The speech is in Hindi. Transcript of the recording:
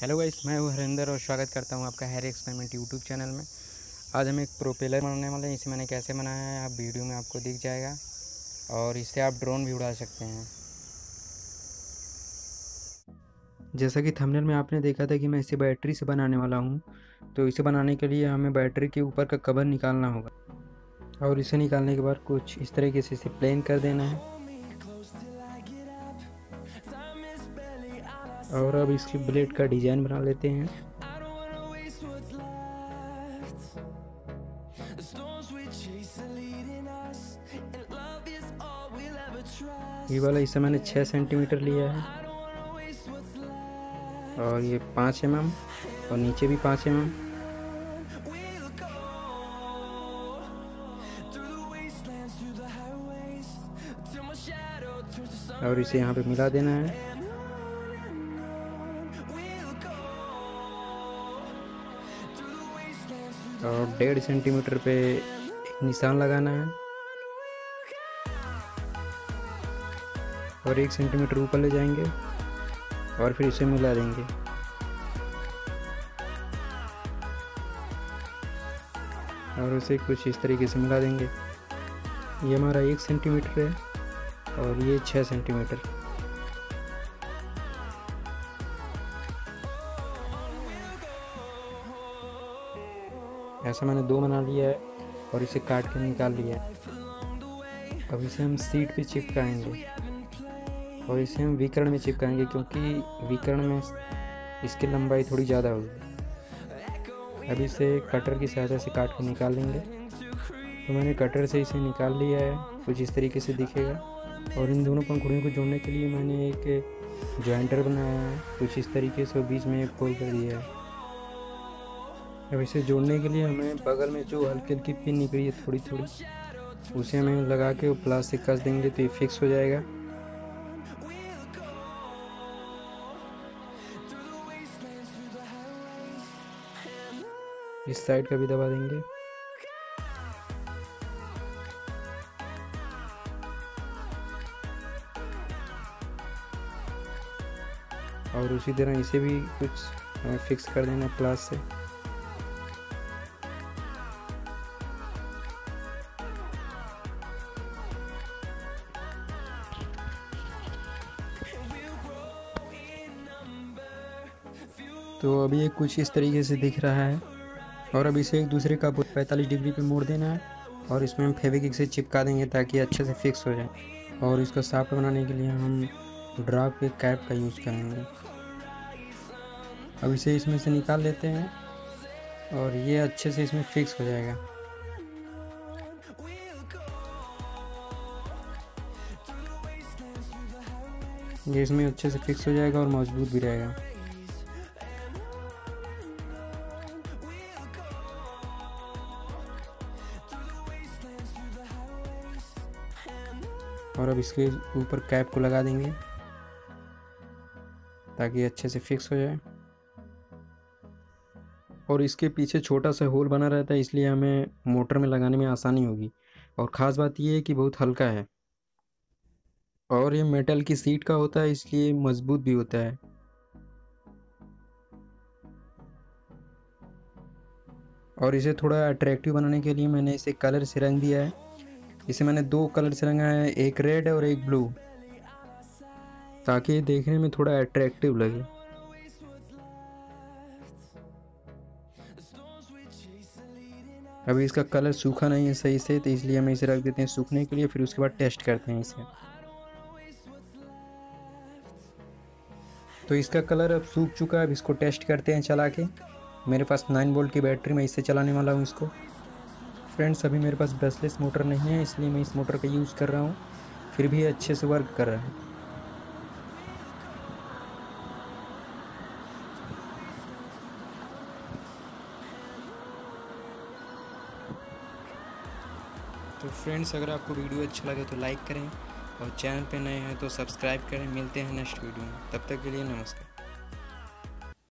हेलो गाइस मैं हूँ हरिंदर और स्वागत करता हूँ आपका हेयर एक्सपेरिमेंट यूट्यूब चैनल में। आज हम एक प्रोपेलर बनाने वाले हैं, इसे मैंने कैसे बनाया है, आप वीडियो में आपको दिख जाएगा। और इससे आप ड्रोन भी उड़ा सकते हैं। जैसा कि थंबनेल में आपने देखा था कि मैं इसे बैटरी से बनाने वाला हूँ तो इसे बनाने के लिए हमें बैटरी के ऊपर का कवर निकालना होगा। और इसे निकालने के बाद कुछ इस तरीके से इसे प्लेन कर देना है। और अब इसकी ब्लेड का डिज़ाइन बना लेते हैं। ये वाला इसे मैंने छः सेंटीमीटर लिया है। और ये पाँच एम एम और नीचे भी पाँच एम और इसे यहाँ पे मिला देना है। और डेढ़ सेंटीमीटर पे एक निशान लगाना है। और एक सेंटीमीटर ऊपर ले जाएँगे और फिर इसे मिला देंगे। और उसे कुछ इस तरीके से मिला देंगे। ये हमारा एक सेंटीमीटर है और ये छः सेंटीमीटर। ऐसा मैंने दो बना लिया है और इसे काट के निकाल लिया है। अब इसे हम सीट पे चिपकाएँगे और इसे हम विकर्ण में चिपकाएँगे क्योंकि विकर्ण में इसकी लंबाई थोड़ी ज़्यादा होगी। अब इसे कटर की सहायता से काट के निकाल लेंगे। तो मैंने कटर से इसे निकाल लिया है, कुछ इस तरीके से दिखेगा। और इन दोनों पंखुड़ियों को जोड़ने के लिए मैंने एक जॉइंटर बनाया है, कुछ इस तरीके से बीच में एक खोल कर दिया है। अब इसे जोड़ने के लिए हमें बगल में जो हल्की हल्की पिन निकली है थोड़ी थोड़ी, उसे हमें लगा के प्लास्टिक कस देंगे तो ये फिक्स हो जाएगा। इस साइड का भी दबा देंगे। और उसी तरह इसे भी कुछ फिक्स कर देना प्लास से। तो अभी ये कुछ इस तरीके से दिख रहा है। और अब इसे एक दूसरे का पैंतालीस डिग्री पे मोड़ देना है और इसमें हम फेविक से चिपका देंगे ताकि अच्छे से फिक्स हो जाए। और इसको साफ्ट बनाने के लिए हम ड्राप के कैप का यूज़ करेंगे। अब इसे इसमें से निकाल लेते हैं और ये अच्छे से इसमें फिक्स हो जाएगा। ये इसमें अच्छे से फिक्स हो जाएगा और मज़बूत भी रहेगा। और अब इसके ऊपर कैप को लगा देंगे ताकि अच्छे से फिक्स हो जाए। और इसके पीछे छोटा सा होल बना रहता है, इसलिए हमें मोटर में लगाने में आसानी होगी। और ख़ास बात यह है कि बहुत हल्का है। और ये मेटल की सीट का होता है, इसलिए मज़बूत भी होता है। और इसे थोड़ा अट्रैक्टिव बनाने के लिए मैंने इसे कलर से रंग दिया है। इसे मैंने दो कलर से रंगा है, एक रेड और एक ब्लू। ताकि देखने में थोड़ा अट्रैक्टिव लगे। अभी इसका कलर सूखा नहीं है, सही से तो इसलिए हम इसे रख देते हैं सूखने के लिए, फिर उसके बाद टेस्ट करते हैं इसे। तो इसका कलर अब सूख चुका है, अब इसको टेस्ट करते हैं चला के। मेरे पास नाइन वोल्ट की बैटरी, मैं इससे चलाने वाला हूँ इसको। फ्रेंड्स, अभी मेरे पास ब्रशलेस मोटर नहीं है, इसलिए मैं इस मोटर का यूज़ कर रहा हूँ। फिर भी अच्छे से वर्क कर रहा है। तो फ्रेंड्स, अगर आपको वीडियो अच्छा लगे तो लाइक करें और चैनल पे नए हैं तो सब्सक्राइब करें। मिलते हैं नेक्स्ट वीडियो में। तब तक के लिए नमस्कार।